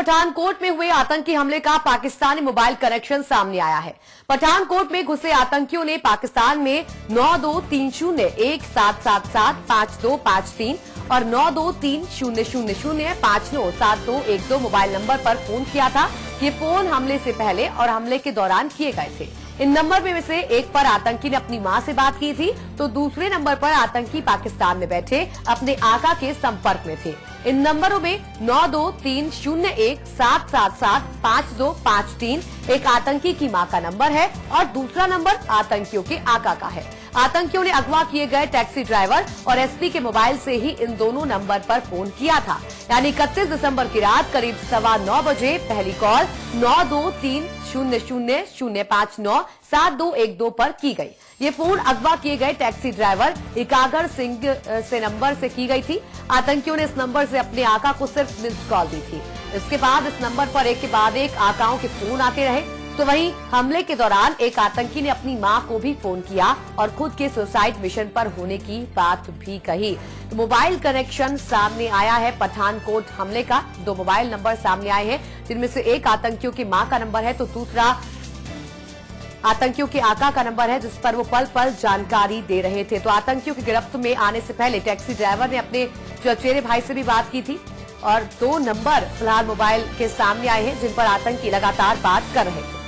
पठानकोट में हुए आतंकी हमले का पाकिस्तानी मोबाइल कनेक्शन सामने आया है। पठानकोट में घुसे आतंकियों ने पाकिस्तान में नौ दो तीन शून्य एक सात सात सात पाँच दो पाँच तीन और नौ दो तीन शून्य शून्य शून्य पाँच नौ सात दो एक दो मोबाइल नंबर पर फ़ोन किया था। ये फ़ोन हमले से पहले और हमले के दौरान किए गए थे। इन नंबर में से एक पर आतंकी ने अपनी माँ से बात की थी तो दूसरे नंबर पर आतंकी पाकिस्तान में बैठे, अपने आका के संपर्क में थे। इन नंबरों में नौ दो तीन शून्य एक सात सात सात पाँच दो पाँच तीन एक आतंकी की माँ का नंबर है और दूसरा नंबर आतंकियों के आका का है। आतंकियों ने अगवा किए गए टैक्सी ड्राइवर और एसपी के मोबाइल से ही इन दोनों नंबर पर फ़ोन किया था। यानी इकतीस दिसंबर की रात करीब सवा नौ बजे पहली कॉल नौ दो तीन शून्य शून्य शून्य पाँच नौ सात दो एक दो पर की गई। ये फ़ोन अगवा किए गए टैक्सी ड्राइवर इकागर सिंह से नंबर से की गई थी। आतंकियों ने इस नंबर से अपने आका को सिर्फ़ मिस कॉल दी थी। इसके बाद इस नंबर पर एक के बाद एक आकाओं के फ़ोन आते रहे। तो वहीं हमले के दौरान एक आतंकी ने अपनी माँ को भी फ़ोन किया और खुद के सुसाइड मिशन पर होने की बात भी कही। तो मोबाइल कनेक्शन सामने आया है, पठानकोट हमले का। दो मोबाइल नंबर सामने आए हैं, जिनमें से एक आतंकियों की माँ का नंबर है तो दूसरा आतंकियों के आका का नंबर है, जिस पर वो पल पल जानकारी दे रहे थे। तो आतंकियों की गिरफ्त में आने से पहले टैक्सी ड्राइवर ने अपने चचेरे भाई से भी बात की थी और दो नंबर फ़िलहाल मोबाइल के सामने आए हैं, जिन पर आतंकी लगातार बात कर रहे थे।